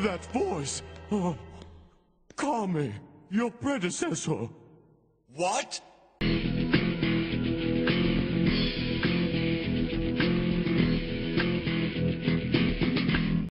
that voice. Oh, Kami, your predecessor. What?